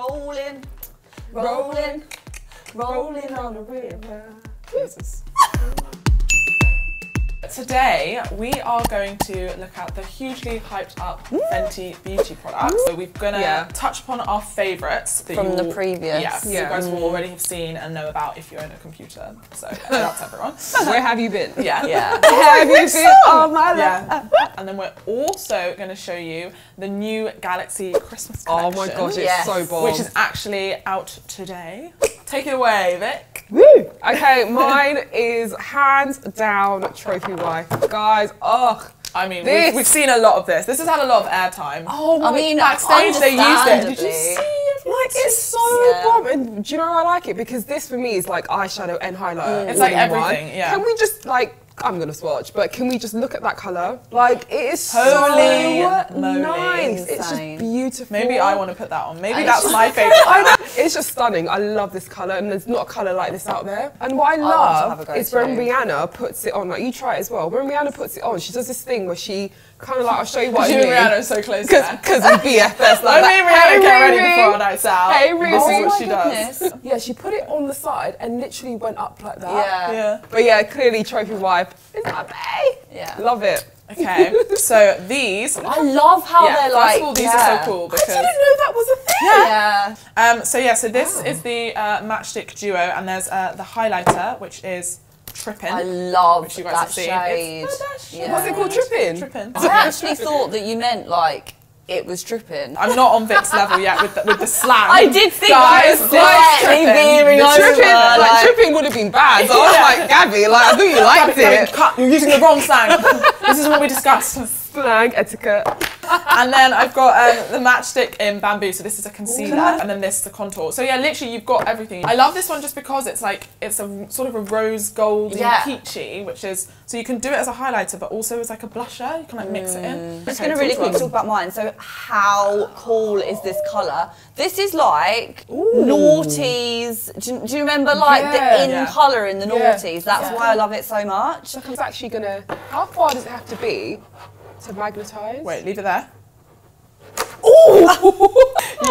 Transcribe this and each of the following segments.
rolling, rolling, rolling on the river. Jesus. Today we are going to look at the hugely hyped up Fenty beauty products. So we're gonna Yeah. touch upon our favourites From the previous. Yeah, you guys will mm. already have seen and know about if you own a computer. So that's everyone. Where have you been? Yeah. Yeah. Where Have you been? Oh my Yeah. and then we're also going to show you the new Galaxy Christmas collection. Oh my gosh, it's Yes. so bomb. Which is actually out today. Take it away, Vic. Woo! Okay, mine is hands down trophy wife. Guys, ugh. I mean, This- we've, we've seen a lot of this. This has had a lot of airtime. Oh I mean, backstage they used it. Did you see? Like it's so Yeah. bomb, and do you know why I like it? Because this for me is like eyeshadow and highlighter. Mm. It's like in one. everything, yeah. Can we just like? I'm gonna swatch, but can we just look at that color? Like it is Holy so moly. nice. It's just beautiful. Maybe I want to put that on. Maybe And that's my favourite. It's just stunning. I love this colour, and there's not a colour like this out there. And what I want love is when. Rihanna puts it on. Like you try it as well. When Rihanna puts it on, she does this thing where she kind of like I'll show you what I You and mean. Rihanna are so close. Because yeah. because we BFFs When like me and that. Rihanna Hey, get ready Riri. before our nights out, Hey, this is Oh what my she does. goodness. Yeah, she put it on the side and literally went up like that. Yeah. Yeah. But yeah, clearly trophy wife. Is that bae? Yeah. Love it. Okay, so these. I love how yeah, they're first like. of all, these yeah. are so cool I didn't know that was a thing. Yeah. Um, so yeah, so this is the uh, Match Stix duo, and there's uh, the highlighter, which is Trippin'. I love Which you guys that shade. It's- that shade. Yeah. What's it called? Tripping? Trippin'. I actually thought that you meant like it was dripping. I'm not on Vic's level yet with the, with the slang. I did think Guys, was tripping. veering over. Tripping, like, like- tripping would have been bad. So I was like, Gabby, like I thought you liked Gabby, it. cut. You're using the wrong slang. this is what we discussed. Slang etiquette. And then I've got um, the Match Stix in bamboo. So this is a concealer, and then this is the contour. So yeah, literally you've got everything. I love this one just because it's like it's a sort of a rose goldy Yeah. peachy, which is so you can do it as a highlighter, but also as like a blusher. You can like mix it in. I'm just Okay, going to really talk quick us. talk about mine. So, how cool is this colour? This is like noughties. Do you, do you remember like Yeah. the in Yeah. colour in the Yeah. noughties? That's Yeah. why I love it so much. Like I was actually gonna. How far does it have to be to magnetize? Wait, leave it there. you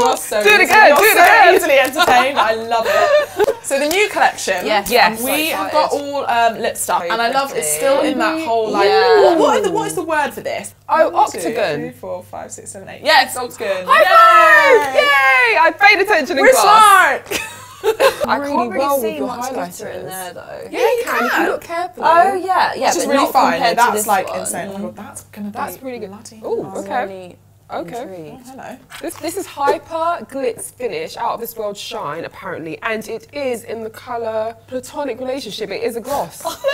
are so Do it again, you're do it so again. easily entertained. I love it. So the new collection. Yes, Yes. I'm so We have got all um, lip stuff, and I love it's still in that whole like. Yeah. What, what, is the, what is the word for this? Oh, One, two, octagon. three, four, five, six, seven, eight. Yes, octagon. High five! Yay! I paid attention in We're class. smart. I really can't really well with see your much glitter in there though. Yeah, you can. If you look carefully. Oh yeah, yeah, Which is but really not fine. compared to That's this like one. insane. Oh that's gonna That's be really good. bloody Ooh, nice. okay. I'm really Okay. intrigued. Oh, hello. This, this is Hyper Glitz Finish, Out of This World Shine, apparently, and it is in the colour Platonic Relationship. It is a gloss. Platonic.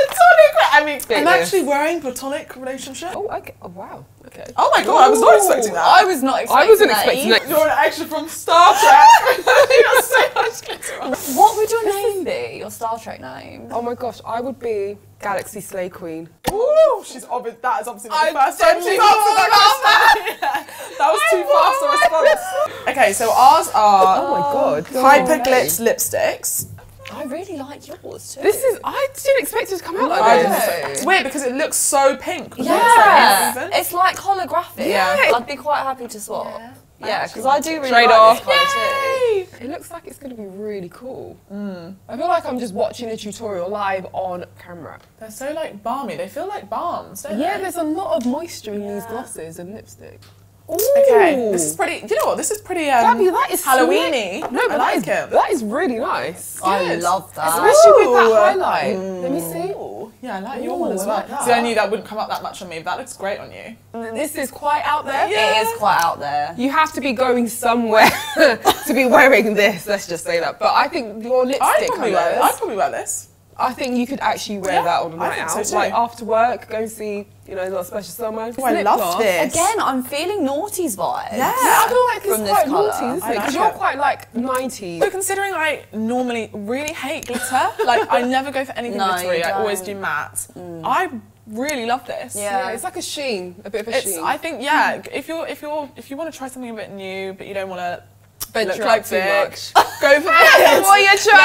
I mean, Bit I'm actually wearing platonic relationship. oh, okay. Oh, wow. Okay. Oh my god, I was not expecting that. I was not expecting I wasn't that expecting either. that. You're an extra from Star Trek. you got so much glitter on. What would your name be? Your Star Trek name? Oh my gosh, I would be Galaxy Slay Queen. Ooh, she's obvious. That is obviously not the I first time she's answered that question. Yeah, that was too fast a response. Okay, so ours are Oh my god. Hyper Glitz lipsticks. I really like yours too. This is, I didn't expect it to come out like this. It's weird because it looks so pink. yeah, the even. it's like holographic. Yeah. I'd be quite happy to swap. Yeah, because I do really Trade like off. this colour too. It looks like it's going to be really cool. Mm. I feel like I'm just watching a tutorial live on camera. They're so like balmy. They feel like balms, don't Yeah, they? there's a lot of moisture in these glosses and lipstick. Okay, this is pretty. You know what? This is pretty um, Gabby, that is Halloweeny. slick. No, I like that is, it. that is really nice. I love that. Especially with that Ooh. highlight. Let me see. Ooh, yeah, I like your Ooh, one as well. like. See, I knew that wouldn't come up that much on me, but that looks great on you. This is quite out there. Yeah. It is quite out there. You have to be going somewhere to be wearing this. Let's just say that. But I think your I'd lipstick probably wear this. I'd probably wear this. I think you could actually wear Yeah, that on a I night think out, so too. like after work, go and see, you know, a little special someone. Oh, I love this. Again, I'm feeling noughties vibes. Yeah. Yeah, I feel like From it's this quite colour. naughty, isn't I it? Because like you're quite like 90s. So considering I normally really hate glitter, like I never go for anything No, glittery. I always do don't. matte. Mm. I really love this. Yeah. Yeah, it's like a sheen, a bit of a It's, sheen. I think yeah. Hmm. If you're if you're if you want to try something a bit new, but you don't want to Venture look like too much. go for this. what are you trying to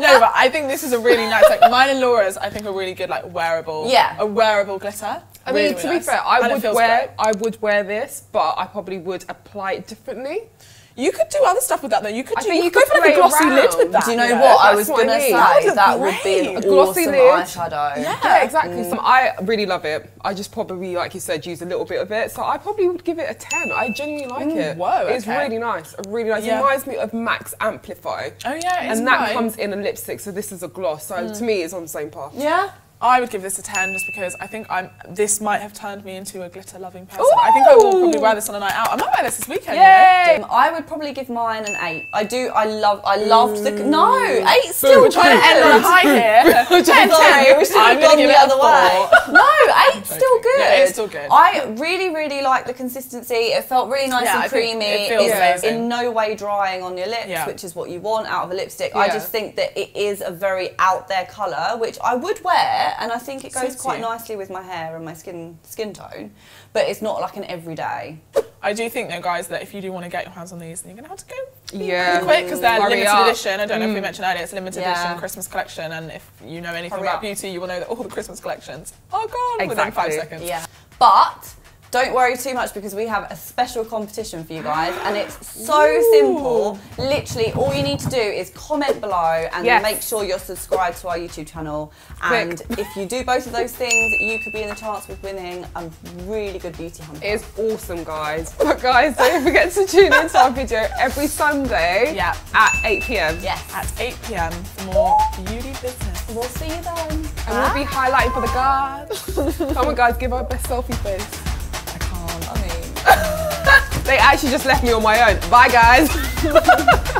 No, but I think this is a really nice. Like mine and Laura's, I think are really good. Like wearable. Yeah. A wearable glitter. I mean, Really, to really be fair, I And would wear great. I would wear this, but I probably would apply it differently. You could do other stuff with that though. You could I do. You you could go could for like a glossy lid with that. Do you know know? what? I was what gonna mean. say That would that would be A glossy awesome lid. eyeshadow. Yeah. Yeah, exactly. Mm. So I really love it. I just probably, like you said, use a little bit of it. So I probably would give it a 10. I genuinely like mm, it. whoa, It's okay. really nice. Really nice. Yeah. It reminds me of MAC's Amplify. Oh yeah, it's and that right. comes in a lipstick, so this is a gloss. So mm. to me, it's on the same path. Yeah. I would give this a 10 just because I think I'm. This might have turned me into a glitter loving person. I think I will probably wear this on a night out. I might wear this this weekend. you know? Yay! I would probably give mine an eight. I do. I love. I loved the. No, mm. eight still We're trying to end on a high here. Sorry, we should have gone the a other way. No, eight's still good. Yeah, it's still good. I really, really like the consistency. It felt really nice Yeah, and creamy. it feels it's amazing. in no way drying on your lips, Yeah. which is what you want out of a lipstick. I just think that it is a very out there colour, which I would wear, and I think it goes Suits quite you. nicely with my hair and my skin skin tone. But it's not like an everyday. I do think though, guys, that if you do want to get your hands on these, then you're gonna have to go Yeah. pretty quick because they're Hurry limited up. edition. I don't know if we mm. mentioned earlier, it's a limited Yeah. edition Christmas collection, and if you know anything Hurry about up. beauty, you will know that all the Christmas collections are gone within five seconds. Yeah. But don't worry too much because we have a special competition for you guys and it's so simple. Literally all you need to do is comment below and Yes. make sure you're subscribed to our YouTube channel. Quick. And if you do both of those things, you could be in the chance of winning a really good beauty hamper. It's awesome, guys. But guys, don't forget to tune into our video every Sunday Yeah. at 8 p.m. yes. At 8 p.m. for more beauty business. We'll see you then. And we'll be highlighting for the guys. Come on, guys, give our best selfie face. They actually just left me on my own. Bye, guys.